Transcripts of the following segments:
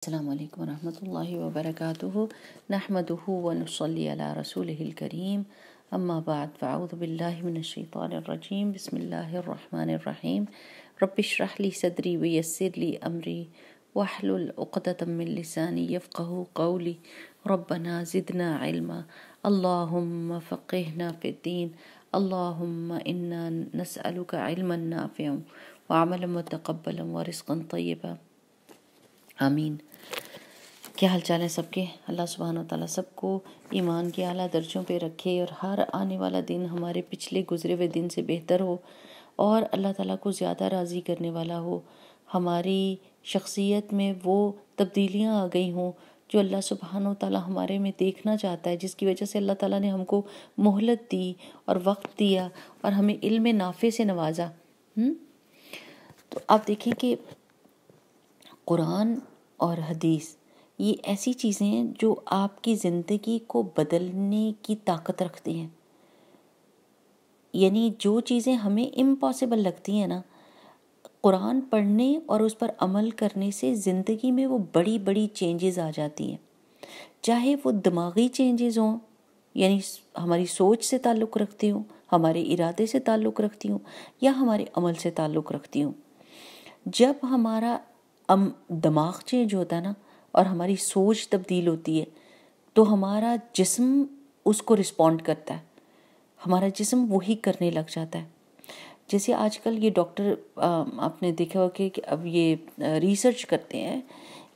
السلام عليكم ورحمة الله وبركاته. نحمده ونصلي على رسوله الكريم. أما بعد فأعوذ بالله من الشيطان الرجيم. بسم الله الرحمن الرحيم. رب اشرح لي صدري ويسر لي أمري. واحلل عقدة من لساني يفقه قولي. ربنا زدنا علما. اللهم فقهنا في الدين. اللهم إنا نسألك علما نافعا وعملا متقبلا ورزقا طيبا. آمین۔ کیا حال چال ہے سب کے؟ اللہ سبحانہ و تعالیٰ سب کو ایمان کے اعلیٰ درجوں پہ رکھے اور ہر آنے والا دن ہمارے پچھلے گزرے ہوئے دن سے بہتر ہو اور اللہ تعالیٰ کو زیادہ راضی کرنے والا ہو۔ ہماری شخصیت میں وہ تبدیلیاں آ گئی ہوں جو اللہ سبحانہ و تعالیٰ ہمارے میں دیکھنا چاہتا ہے، جس کی وجہ سے اللہ تعالیٰ نے ہم کو مہلت دی اور وقت دیا اور ہمیں علم نافع سے نوازا۔ تو آپ دیکھیں کہ قرآن اور حدیث۔ یہ ایسی چیزیں ہیں جو آپ کی زندگی کو بدلنے کی طاقت رکھتی ہیں۔ یعنی جو چیزیں ہمیں امپاسبل لگتی ہیں نا، قرآن پڑھنے اور اس پر عمل کرنے سے زندگی میں وہ بڑی بڑی چینجز آ جاتی ہیں۔ چاہے وہ دماغی چینجز ہوں یعنی ہماری سوچ سے تعلق رکھتی ہوں، ہمارے ارادے سے تعلق رکھتی ہوں یا ہمارے عمل سے تعلق رکھتی ہوں۔ جب ہمارا دماغ چینج ہوتا ہے نا اور ہماری سوچ تبدیل ہوتی ہے، تو ہمارا جسم اس کو رسپونڈ کرتا ہے۔ ہمارا جسم وہی کرنے لگ جاتا ہے۔ جیسے آج کل یہ ڈاکٹر آپ نے دیکھا ہو کہ اب یہ ریسرچ کرتے ہیں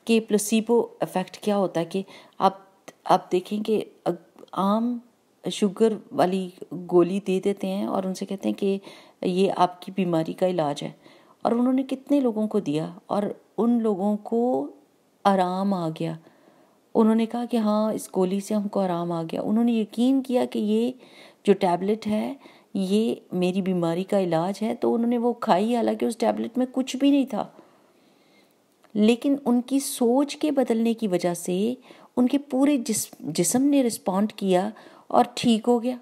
کہ پلسیبو افیکٹ کیا ہوتا ہے کہ آپ آپ دیکھیں کہ عام شوگر والی گولی دے دیتے ہیں اور ان سے کہتے ہیں کہ یہ آپ کی بیماری کا علاج ہے۔ اور انہوں نے کتنے لوگوں کو دیا اور ان لوگوں کو آرام آ گیا۔ انہوں نے کہا کہ ہاں اس گولی سے ہم کو آرام آ گیا۔ انہوں نے یقین کیا کہ یہ جو ٹیبلٹ ہے، یہ میری بیماری کا علاج ہے۔ تو انہوں نے وہ کھائی، حالانکہ اس ٹیبلٹ میں کچھ بھی نہیں تھا۔ لیکن ان کی سوچ کے بدلنے کی وجہ سے ان کے پورے جسم نے رسپونڈ کیا اور ٹھیک ہو گیا۔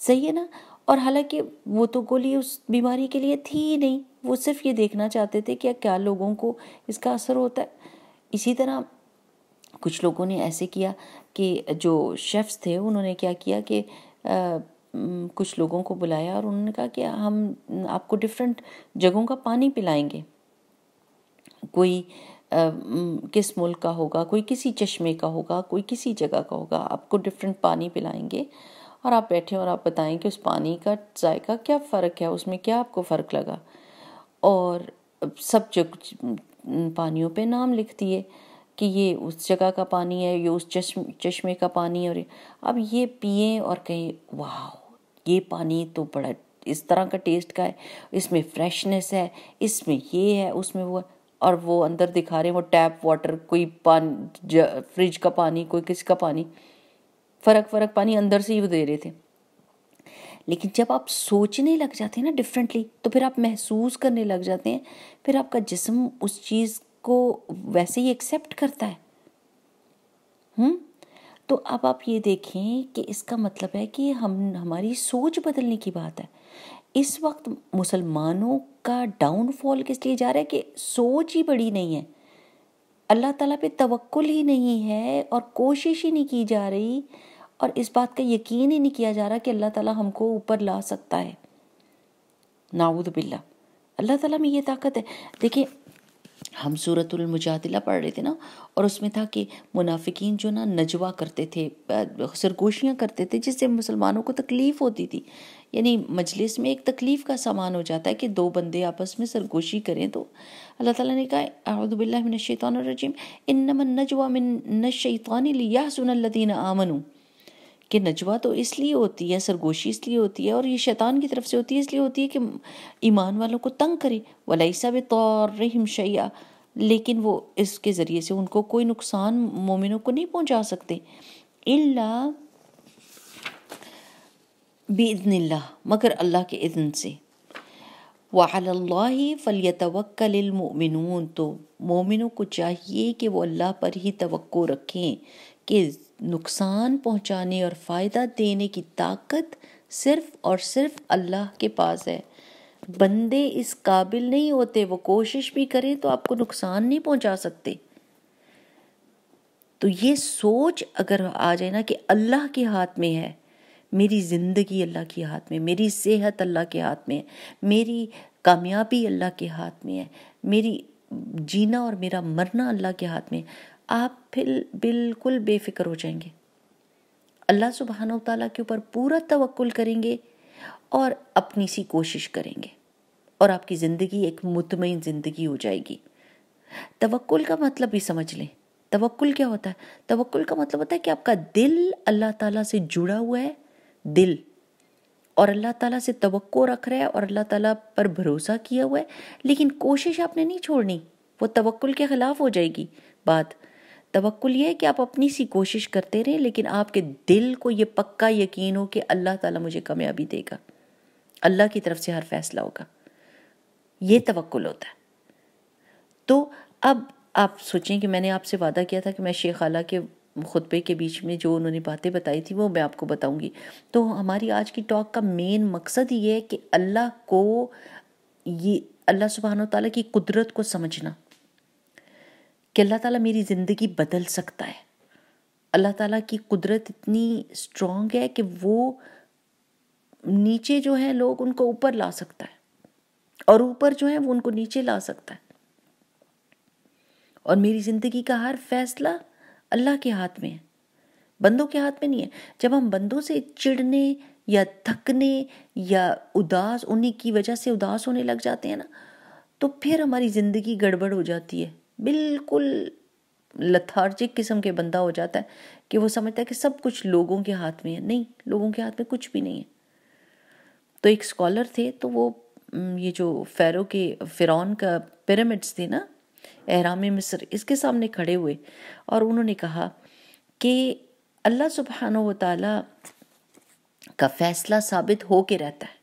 صحیح ہے نا؟ اور حالانکہ وہ تو گولی اس بیماری کے لیے تھی ہی نہیں۔ وہ صرف یہ دیکھنا چاہتے تھے کہ کیا لوگوں کو اس کا اثر ہوتا ہے۔ اسی طرح کچھ لوگوں نے ایسے کیا کہ جو شیفس تھے، انہوں نے کیا کیا کہ کچھ لوگوں کو بلایا اور انہوں نے کہا کہ ہم آپ کو ڈفرینٹ جگہوں کا پانی پلائیں گے۔ کوئی کس ملک کا ہوگا، کوئی کسی چشمے کا ہوگا، کوئی کسی جگہ کا ہوگا، آپ کو ڈفرینٹ پانی پلائیں گے۔ اور آپ بیٹھے اور آپ بتائیں کہ اس پانی کا ذائقہ کیا فرق ہے، اس میں کیا آپ کو فرق لگا؟ اور سب پانیوں پہ نام لکھ دیے کہ یہ اس جگہ کا پانی ہے، یہ اس چشم، چشمے کا پانی اور اب یہ پئیں اور کہیں واہ یہ پانی تو بڑا اس طرح کا ٹیسٹ کا ہے، اس میں فریشنس ہے، اس میں یہ ہے، اس میں وہ ہے اور وہ اندر دکھا رہے ہیں، وہ ٹیپ واٹر، کوئی پانی فریج کا پانی، کوئی کس کا پانی۔ فرق فرق پانی اندر سے ہی وہ دے رہے تھے۔ لیکن جب آپ سوچنے لگ جاتے ہیں نا ڈفرینٹلی تو پھر آپ محسوس کرنے لگ جاتے ہیں، پھر آپ کا جسم اس چیز کو ویسے ہی ایکسیپٹ کرتا ہے۔ ہم؟ تو اب آپ یہ دیکھیں کہ اس کا مطلب ہے کہ ہم، ہماری سوچ بدلنے کی بات ہے۔ اس وقت مسلمانوں کا ڈاؤن فال کس لیے جا رہا ہے کہ سوچ ہی بڑی نہیں ہے۔ اللہ تعالیٰ پہ توکل ہی نہیں ہے اور کوشش ہی نہیں کی جا رہی اور اس بات کا یقین ہی نہیں کیا جا رہا کہ اللہ تعالیٰ ہم کو اوپر لا سکتا ہے۔ ناود باللہ۔ اللہ تعالیٰ میں یہ طاقت ہے۔ دیکھیں، ہم صورت المجادلہ پڑھ رہے تھے نا، اور اس میں تھا کہ منافقین جو نا نجوا کرتے تھے، سرگوشیاں کرتے تھے، جس سے مسلمانوں کو تکلیف ہوتی تھی۔ یعنی مجلس میں ایک تکلیف کا سامان ہو جاتا ہے کہ دو بندے آپس میں سرگوشی کریں۔ تو اللہ تعالیٰ نے کہا، اعوذ باللہ من الشیطان الرجیم، انما النجوى من الشیطان لیحسن الذین آمنوا۔ کہ نجوہ تو اس لیے ہوتی ہے، سرگوشی اس لیے ہوتی ہے اور یہ شیطان کی طرف سے ہوتی ہے، اس لیے ہوتی ہے کہ ایمان والوں کو تنگ کرے۔ وَلَيْسَ بِطَارِّهِمْ شَيْئًا۔ لیکن وہ اس کے ذریعے سے ان کو کوئی نقصان مومنوں کو نہیں پہنچا سکتے۔ اللہ بِإِذْنِ اللہ مگر اللہ کے اذن سے۔ وَعَلَى اللَّهِ فَلْيَتَوَكَّلِ الْمُؤْمِنُونَ۔ تو مومنوں کو چاہیے کہ وہ اللہ پر ہی توقع رکھیں کہ نقصان پہنچانے اور فائدہ دینے کی طاقت صرف اور صرف اللہ کے پاس ہے۔ بندے اس قابل نہیں ہوتے، وہ کوشش بھی کریں تو آپ کو نقصان نہیں پہنچا سکتے۔ تو یہ سوچ اگر آ جائے نا کہ اللہ کے ہاتھ میں ہے، میری زندگی اللہ کے ہاتھ میں، میری صحت اللہ کے ہاتھ میں ہے میری کامیابی اللہ کے ہاتھ میں ہے، میری جینا اور میرا مرنا اللہ کے ہاتھ میں آپ پھر بالکل بے فکر ہو جائیں گے۔ اللہ سبحانہ و تعالیٰ کے اوپر پورا توکل کریں گے اور اپنی سی کوشش کریں گے اور آپ کی زندگی ایک مطمئن زندگی ہو جائے گی۔ توکل کا مطلب بھی سمجھ لیں۔ توکل کیا ہوتا ہے؟ توکل کا مطلب ہوتا ہے کہ آپ کا دل اللہ تعالیٰ سے جڑا ہوا ہے، دل۔ اور اللہ تعالیٰ سے توقع رکھ رہا ہے اور اللہ تعالیٰ پر بھروسہ کیا ہوا ہے، لیکن کوشش آپ نے نہیں چھوڑنی، وہ توکل کے خلاف ہو جائے گی۔ بات توکل یہ ہے کہ آپ اپنی سی کوشش کرتے رہیں لیکن آپ کے دل کو یہ پکا یقین ہو کہ اللہ تعالیٰ مجھے کامیابی دے گا۔ اللہ کی طرف سے ہر فیصلہ ہوگا۔ یہ توکل ہوتا ہے۔ تو اب آپ سوچیں کہ میں نے آپ سے وعدہ کیا تھا کہ میں شیخ اعلیٰ کے خطبے کے بیچ میں جو انہوں نے باتیں بتائی تھی وہ میں آپ کو بتاؤں گی۔ تو ہماری آج کی ٹاک کا مین مقصد یہ ہے کہ اللہ کو یہ اللہ سبحانہ و تعالیٰ کی قدرت کو سمجھنا۔ کہ اللہ تعالیٰ میری زندگی بدل سکتا ہے۔ اللہ تعالیٰ کی قدرت اتنی اسٹرانگ ہے کہ وہ نیچے جو ہیں لوگ ان کو اوپر لا سکتا ہے۔ اور اوپر جو ہیں وہ ان کو نیچے لا سکتا ہے۔ اور میری زندگی کا ہر فیصلہ اللہ کے ہاتھ میں ہے۔ بندوں کے ہاتھ میں نہیں ہے۔ جب ہم بندوں سے چڑنے یا تھکنے یا اداس انہیں کی وجہ سے اداس ہونے لگ جاتے ہیں نا، تو پھر ہماری زندگی گڑبڑ ہو جاتی ہے۔ بالکل لتھارجک قسم کے بندہ ہو جاتا ہے کہ وہ سمجھتا ہے کہ سب کچھ لوگوں کے ہاتھ میں ہے۔ نہیں، لوگوں کے ہاتھ میں کچھ بھی نہیں ہے۔ تو ایک سکولر تھے، تو وہ یہ جو فیرو کے، فرعون کا پیرامڈس تھے نا، احرام مصر، اس کے سامنے کھڑے ہوئے۔ اور انہوں نے کہا کہ اللہ سبحانہ و تعالی کا فیصلہ ثابت ہو کے رہتا ہے۔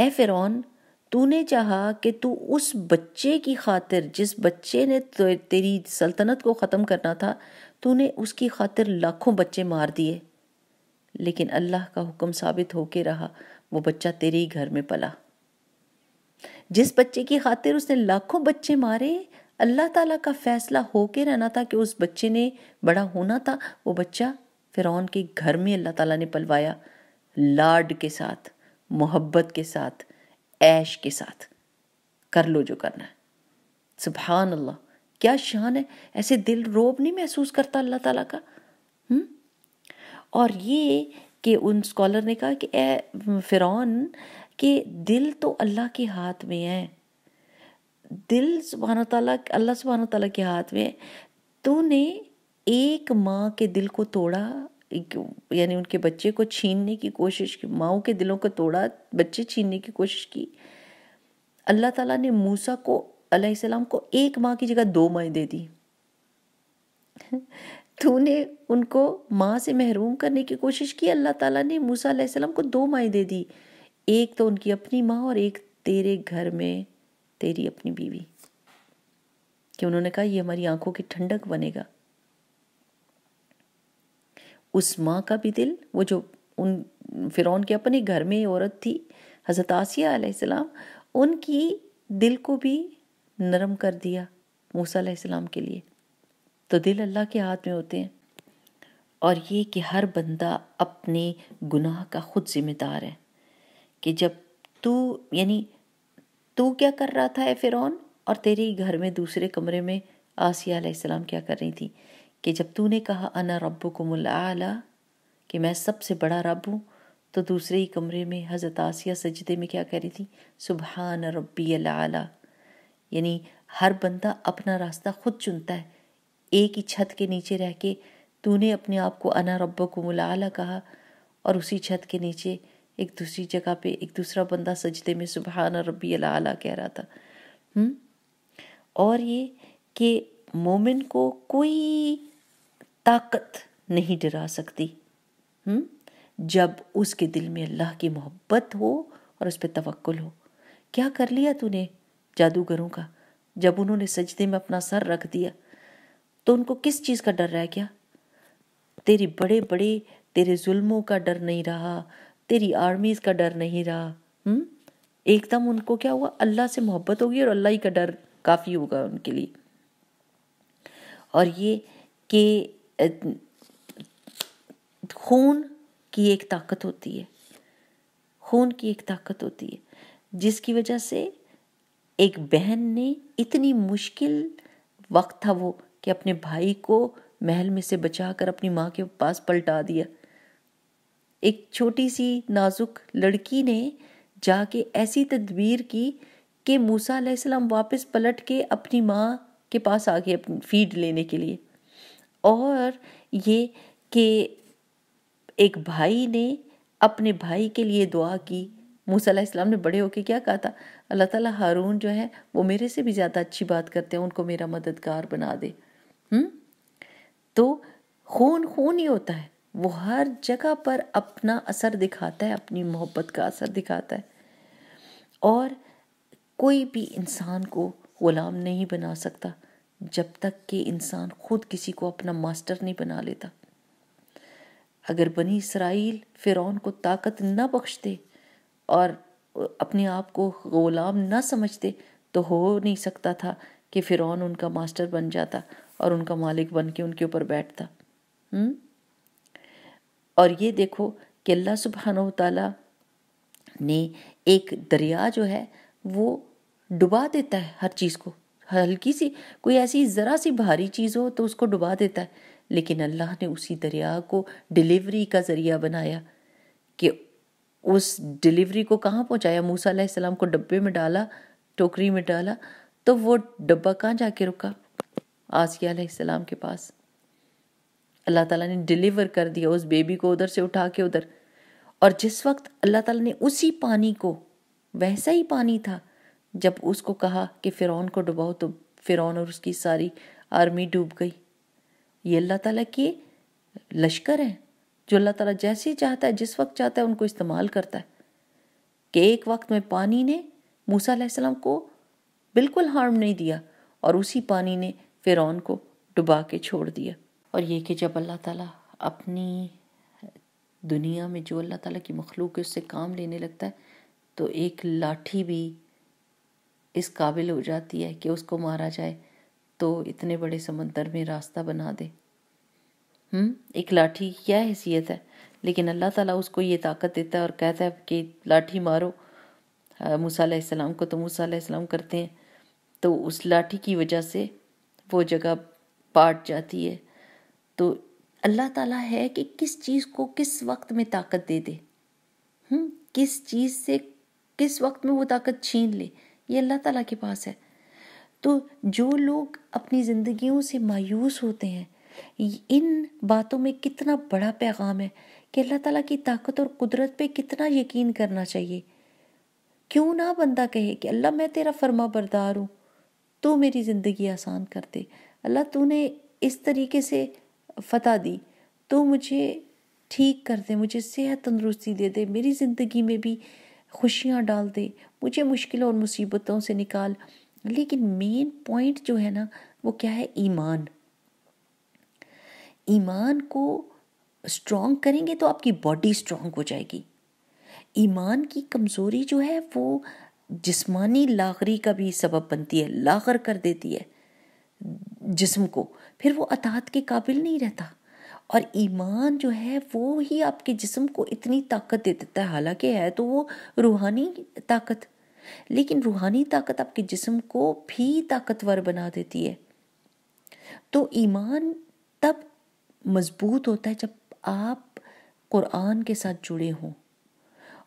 اے فرعون تو نے چاہا کہ تو اس بچے کی خاطر جس بچے نے تیری سلطنت کو ختم کرنا تھا تو نے اس کی خاطر لاکھوں بچے مار دیے لیکن اللہ کا حکم ثابت ہو کے رہا وہ بچہ تیرے ہی گھر میں پلا جس بچے کی خاطر اس نے لاکھوں بچے مارے اللہ تعالیٰ کا فیصلہ ہو کے رہنا تھا کہ اس بچے نے بڑا ہونا تھا وہ بچہ فرعون کے گھر میں اللہ تعالیٰ نے پلوایا لاڈ کے ساتھ محبت کے ساتھ عیش کے ساتھ کر لو جو کرنا ہے۔ سبحان اللہ۔ کیا شان ہے۔ ایسے دل روب نہیں محسوس کرتا اللہ تعالیٰ کا۔ اور یہ کہ ان سکولر نے کہا کہ اے فرعون، کہ دل تو اللہ کے ہاتھ میں ہے۔ دل سبحانہ تعالیٰ، اللہ سبحانہ تعالیٰ کے ہاتھ میں تو نے ایک ماں کے دل کو توڑا۔ یعنی ان کے بچے کو چھیننے کی کوشش کی، ماؤں کے دلوں کو توڑا، بچے چھیننے کی کوشش کی۔ اللہ تعالیٰ نے موسیٰ کو، علیہ السلام کو ایک ماں کی جگہ دو مائیں دے دی تو نے ان کو ماں سے محروم کرنے کی کوشش کی، اللہ تعالیٰ نے موسیٰ علیہ السلام کو دو مائیں دے دی۔ ایک تو ان کی اپنی ماں اور ایک تیرے گھر میں تیری اپنی بیوی۔ کہ انہوں نے کہا، یہ ہماری آنکھوں کی ٹھنڈک بنے گا۔ اس ماں کا بھی دل، وہ جو ان فرعون کے اپنے گھر میں عورت تھی، حضرت آسیہ علیہ السلام، ان کی دل کو بھی نرم کر دیا موسیٰ علیہ السلام کے لیے۔ تو دل اللہ کے ہاتھ میں ہوتے ہیں۔ اور یہ کہ ہر بندہ اپنے گناہ کا خود ذمہ دار ہے کہ جب تو یعنی تو کیا کر رہا تھا اے فرعون؟ اور تیرے گھر میں دوسرے کمرے میں آسیہ علیہ السلام کیا کر رہی تھی؟ کہ جب تو نے کہا، انا ربکم العالی کہ میں سب سے بڑا رب ہوں، تو دوسرے ہی کمرے میں حضرت آسیہ سجدے میں کیا کہہ رہی تھی؟ سبحان ربی العالی یعنی ہر بندہ اپنا راستہ خود چنتا ہے، ایک ہی چھت کے نیچے رہ کے تو نے اپنے آپ کو انا ربکم العالی کہا اور اسی چھت کے نیچے ایک دوسری جگہ پہ ایک دوسرا بندہ سجدے میں سبحان ربی العلیٰ کہہ رہا تھا۔ اور یہ کہ مومن کو کوئی طاقت نہیں ڈرا سکتی۔ جب اس کے دل میں اللہ کی محبت ہو اور اس پہ توکل ہو۔ کیا کر لیا تو نے جادوگروں کا؟ جب انہوں نے سجدے میں اپنا سر رکھ دیا۔ تو ان کو کس چیز کا ڈر رہ گیا؟ تیری بڑے بڑے، تیرے ظلموں کا ڈر نہیں رہا، تیری آرمیز کا ڈر نہیں رہا۔ ایک دم ان کو کیا ہوا؟ اللہ سے محبت ہوگی اور اللہ ہی کا ڈر کافی ہوگا ان کے لیے۔ اور یہ کہ خون کی ایک طاقت ہوتی ہے۔ خون کی ایک طاقت ہوتی ہے۔ جس کی وجہ سے ایک بہن نے اتنی مشکل وقت تھا وہ کہ اپنے بھائی کو محل میں سے بچا کر اپنی ماں کے پاس پلٹا دیا۔ ایک چھوٹی سی نازک لڑکی نے جا کے ایسی تدبیر کی کہ موسیٰ علیہ السلام واپس پلٹ کے اپنی ماں کے پاس آگے اپنی فیڈ لینے کے لیے۔ اور یہ کہ ایک بھائی نے اپنے بھائی کے لیے دعا کی۔ موسیٰ علیہ السلام نے بڑے ہو کے کیا کہا تھا؟ اللہ تعالیٰ ہارون جو ہے وہ میرے سے بھی زیادہ اچھی بات کرتے ہیں، ان کو میرا مددگار بنا دے۔ تو خون خون ہی ہوتا ہے۔ وہ ہر جگہ پر اپنا اثر دکھاتا ہے، اپنی محبت کا اثر دکھاتا ہے۔ اور کوئی بھی انسان کو غلام نہیں بنا سکتا۔ جب تک کہ انسان خود کسی کو اپنا ماسٹر نہیں بنا لیتا۔ اگر بنی اسرائیل فرعون کو طاقت نہ بخشتے اور اپنے آپ کو غلام نہ سمجھتے، تو ہو نہیں سکتا تھا کہ فرعون ان کا ماسٹر بن جاتا اور ان کا مالک بن کے ان کے اوپر بیٹھتا۔ اور یہ دیکھو کہ اللہ سبحانہ و تعالیٰ نے ایک دریا جو ہے وہ ڈبا دیتا ہے ہر چیز کو۔ ہلکی سی، کوئی ایسی ذرا سی بھاری چیز ہو تو اس کو ڈبا دیتا ہے۔ لیکن اللہ نے اسی دریا کو ڈیلیوری کا ذریعہ بنایا کہ اس ڈیلیوری کو کہاں پہنچایا؟ موسیٰ علیہ السلام کو ڈبے میں ڈالا، ٹوکری میں ڈالا، تو وہ ڈبہ کہاں جا کے رکا؟ آسیہ علیہ السلام کے پاس۔ اللہ تعالیٰ نے ڈیلیور کر دیا اس بیبی کو ادھر سے اٹھا کے ادھر۔ اور جس وقت اللہ تعالیٰ نے اسی پانی کو، ویسا ہی پانی تھا جب اس کو کہا کہ فرعون کو ڈباؤ تو فرعون اور اس کی ساری آرمی ڈوب گئی۔ یہ اللہ تعالیٰ کے لشکر ہیں جو اللہ تعالیٰ جیسے چاہتا ہے، جس وقت چاہتا ہے ان کو استعمال کرتا ہے۔ کہ ایک وقت میں پانی نے موسیٰ علیہ السلام کو بالکل ہارم نہیں دیا اور اسی پانی نے فرعون کو ڈبا کے چھوڑ دیا۔ اور یہ کہ جب اللہ تعالیٰ اپنی دنیا میں جو اللہ تعالیٰ کی مخلوق ہے، اس سے کام لینے لگتا ہے، تو ایک لاٹھی بھی اس قابل ہو جاتی ہے کہ اس کو مارا جائے تو اتنے بڑے سمندر میں راستہ بنا دے۔ ہم، ایک لاٹھی کیا حیثیت ہے؟ لیکن اللہ تعالیٰ اس کو یہ طاقت دیتا ہے اور کہتا ہے کہ لاٹھی مارو۔ موسیٰ علیہ السلام کو تو موسیٰ علیہ السلام کرتے ہیں۔ تو اس لاٹھی کی وجہ سے وہ جگہ پاٹ جاتی ہے۔ تو اللہ تعالیٰ ہے کہ کس چیز کو کس وقت میں طاقت دے دے۔ ہم، کس چیز سے کس وقت میں وہ طاقت چھین لے؟ یہ اللہ تعالیٰ کے پاس ہے۔ تو جو لوگ اپنی زندگیوں سے مایوس ہوتے ہیں، ان باتوں میں کتنا بڑا پیغام ہے کہ اللہ تعالیٰ کی طاقت اور قدرت پہ کتنا یقین کرنا چاہیے۔ کیوں نہ بندہ کہے کہ اللہ میں تیرا فرما بردار ہوں، تو میری زندگی آسان کر دے۔ اللہ تو نے اس طریقے سے فتح دی، تو مجھے ٹھیک کر دے، مجھے صحت تندرستی دے دے، میری زندگی میں بھی خوشیاں ڈال دے، مجھے مشکلوں اور مصیبتوں سے نکال۔ لیکن مین پوائنٹ جو ہے نا، وہ کیا ہے؟ ایمان۔ ایمان کو اسٹرانگ کریں گے تو آپ کی باڈی اسٹرانگ ہو جائے گی۔ ایمان کی کمزوری جو ہے، وہ جسمانی لاغری کا بھی سبب بنتی ہے، لاغر کر دیتی ہے جسم کو۔ پھر وہ اطاعت کے قابل نہیں رہتا۔ اور ایمان جو ہے وہ ہی آپ کے جسم کو اتنی طاقت دے دیتا ہے۔ حالانکہ ہے تو وہ روحانی طاقت، لیکن روحانی طاقت آپ کے جسم کو بھی طاقتور بنا دیتی ہے۔ تو ایمان تب مضبوط ہوتا ہے جب آپ قرآن کے ساتھ جڑے ہوں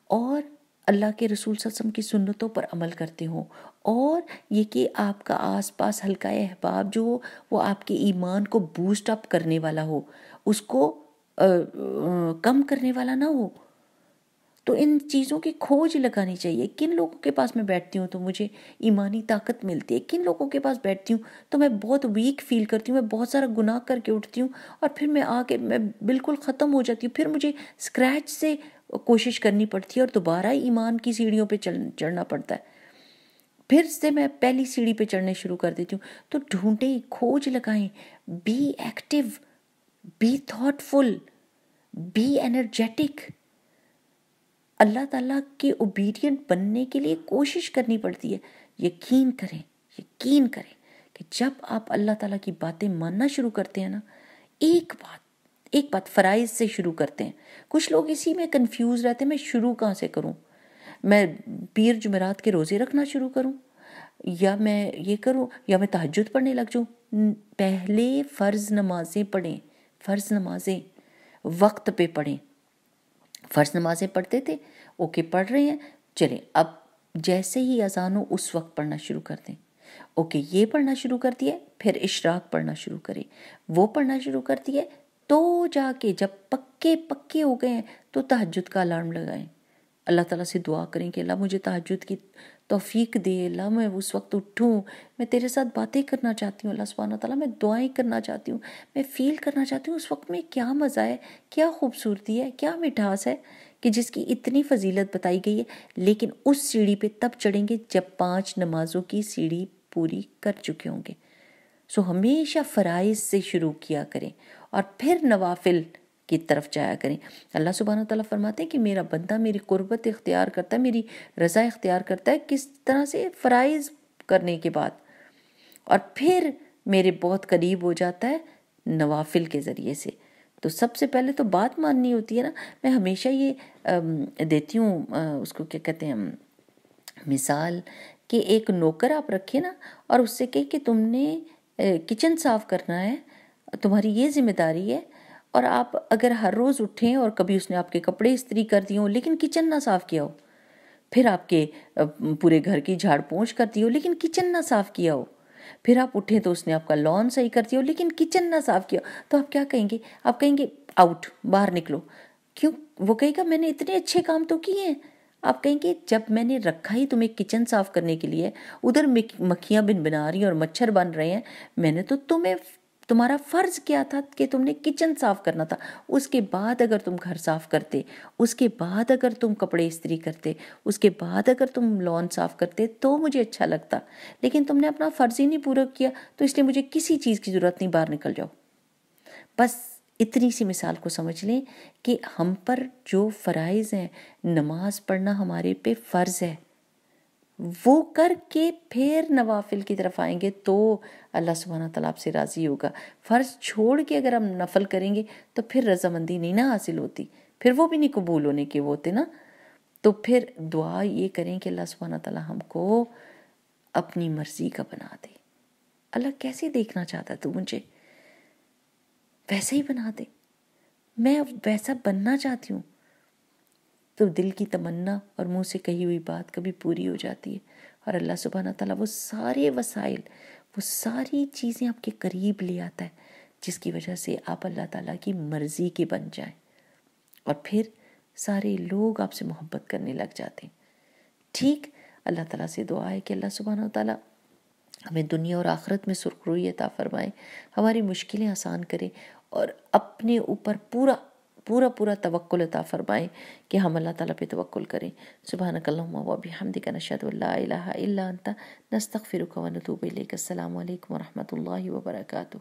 اور اللہ کے رسول صلی اللہ علیہ وسلم کی سنتوں پر عمل کرتے ہوں۔ اور یہ کہ آپ کا آس پاس حلقہ احباب جو ہو، وہ آپ کے ایمان کو بوسٹ اپ کرنے والا ہو۔ اس کو کم کرنے والا نہ ہو۔ تو ان چیزوں کی کھوج لگانی چاہیے۔ کن لوگوں کے پاس میں بیٹھتی ہوں تو مجھے ایمانی طاقت ملتی ہے؟ کن لوگوں کے پاس بیٹھتی ہوں تو میں بہت ویک فیل کرتی ہوں، میں بہت سارا گناہ کر کے اٹھتی ہوں اور پھر میں آ کے میں بالکل ختم ہو جاتی ہوں۔ پھر مجھے اسکریچ سے کوشش کرنی پڑتی ہے اور دوبارہ ایمان کی سیڑھیوں پہ چڑھنا پڑتا ہے۔ پھر سے میں پہلی سیڑھی پہ چڑھنے شروع کر دیتی ہوں۔ تو ڈھونڈیں، کھوج لگائیں be active be thoughtful be energetic Allah تعالیٰ کے اوبیڈینٹ بننے کے لیے کوشش کرنی پڑتی ہے۔ یقین کریں یقین کریں کہ جب آپ اللہ تعالیٰ کی باتیں ماننا شروع کرتے ہیں نا، ایک بات ایک بات فرائض سے شروع کرتے ہیں۔ کچھ لوگ اسی میں کنفیوز رہتے ہیں، میں شروع کہاں سے کروں؟ میں پیر جمعرات کے روزے رکھنا شروع کروں؟ یا میں یہ کروں، یا میں تحجد پڑھنے لگ جاؤں؟ پہلے فرض نمازیں پڑھیں۔ فرض نمازیں وقت پہ پڑھیں۔ فرض نمازیں پڑھتے تھے، اوکے، پڑھ رہے ہیں، چلیں، اب جیسے ہی اذان ہو، اس وقت پڑھنا شروع کر دیں۔ اوکے، یہ پڑھنا شروع کر دیا پھر اشراق پڑھنا شروع کریں۔ وہ پڑھنا شروع کر دیے تو جا کے جب پکے پکے ہو گئے ہیں، تو تحجد کا الارم لگائیں۔ اللہ تعالیٰ سے دعا کریں کہ اللہ مجھے تحجد کی توفیق دے، اللہ میں اس وقت اٹھوں، میں تیرے ساتھ باتیں کرنا چاہتی ہوں، اللہ سبحانہ تعالیٰ میں دعائیں کرنا چاہتی ہوں، میں فیل کرنا چاہتی ہوں، اس وقت میں کیا مزہ ہے، کیا خوبصورتی ہے، کیا مٹھاس ہے کہ جس کی اتنی فضیلت بتائی گئی ہے، لیکن اس سیڑھی پہ تب چڑھیں گے جب پانچ نمازوں کی سیڑھی پوری کر چکے ہوں گے۔ سو ہمیشہ فرائض سے شروع کیا کریں اور پھر نوافل کی طرف جایا کریں۔ اللہ سبحانہ تعالیٰ فرماتے ہیں کہ میرا بندہ میری قربت اختیار کرتا ہے، میری رضا اختیار کرتا ہے کس طرح سے فرائض کرنے کے بعد۔ اور پھر میرے بہت قریب ہو جاتا ہے نوافل کے ذریعے سے۔ تو سب سے پہلے تو بات ماننی ہوتی ہے نا، میں ہمیشہ یہ دیتی ہوں اس کو کیا کہتے ہیں مثال کہ ایک نوکر آپ رکھے نا اور اس سے کہ تم نے کچن صاف کرنا ہے، تمہاری یہ ذمہ داری ہے اور آپ اگر ہر روز اٹھیں اور کبھی اس نے آپ کے کپڑے استری کر دی ہوں، لیکن کچن نہ صاف کیا ہو۔ پھر آپ کے پورے گھر کی جھاڑ پونچھ کر دی ہو، لیکن کچن نہ صاف کیا ہو۔ پھر آپ اٹھیں تو اس نے آپ کا لان صحیح کر دیا ہو، لیکن کچن نہ صاف کیا۔ ہو تو آپ کیا کہیں گے؟ آپ کہیں گے، آؤٹ، باہر نکلو۔ کیوں؟ وہ کہے گا، میں نے اتنے اچھے کام تو کیے ہیں۔ آپ کہیں گے، جب میں نے رکھا ہی تمہیں کچن صاف کرنے کے لیے، ادھر مکھیاں بن، بنا رہی ہیں اور مچھر بن رہے ہیں، میں نے تو تمہیں تمہارا فرض کیا تھا کہ تم نے کچن صاف کرنا تھا۔ اس کے بعد اگر تم گھر صاف کرتے، اس کے بعد اگر تم کپڑے استری کرتے، اس کے بعد اگر تم لان صاف کرتے تو مجھے اچھا لگتا۔ لیکن تم نے اپنا فرض ہی نہیں پورا کیا، تو اس لیے مجھے کسی چیز کی ضرورت نہیں، باہر نکل جاؤ۔ بس اتنی سی مثال کو سمجھ لیں کہ ہم پر جو فرائض ہیں، نماز پڑھنا ہمارے پہ فرض ہے۔ وہ کر کے پھر نوافل کی طرف آئیں گے تو اللہ سبحانہ تعالیٰ آپ سے راضی ہوگا۔ فرض چھوڑ کے اگر ہم نفل کریں گے تو پھر رضامندی نہیں نہ حاصل ہوتی۔ پھر وہ بھی نہیں قبول ہونے کے وہ ہوتے نا۔ تو پھر دعا یہ کریں کہ اللہ سبحانہ تعالیٰ ہم کو اپنی مرضی کا بنا دے۔ اللہ کیسے دیکھنا چاہتا تو مجھے؟ ویسے ہی بنا دے۔ میں ویسا بننا چاہتی ہوں۔ تو دل کی تمنا اور منہ سے کہی ہوئی بات کبھی پوری ہو جاتی ہے۔ اور اللہ سبحانہ تعالیٰ وہ سارے وسائل، وہ ساری چیزیں آپ کے قریب لے آتا ہے، جس کی وجہ سے آپ اللہ تعالیٰ کی مرضی کے بن جائیں۔ اور پھر سارے لوگ آپ سے محبت کرنے لگ جاتے ہیں۔ ٹھیک، اللہ تعالیٰ سے دعا ہے کہ اللہ سبحانہ تعالیٰ ہمیں دنیا اور آخرت میں سرخروئی عطا فرمائے، ہماری مشکلیں آسان کرے اور اپنے اوپر پورا پورا پورا توکل عطا فرمائیں کہ ہم اللہ تعالیٰ پہ توکل کریں۔ سبحانک اللہم و بحمدک نشہد اللہ الہ الا انت، نستغفرک و نتوب الیک۔ السلام علیکم ورحمۃ اللہ وبرکاتہ۔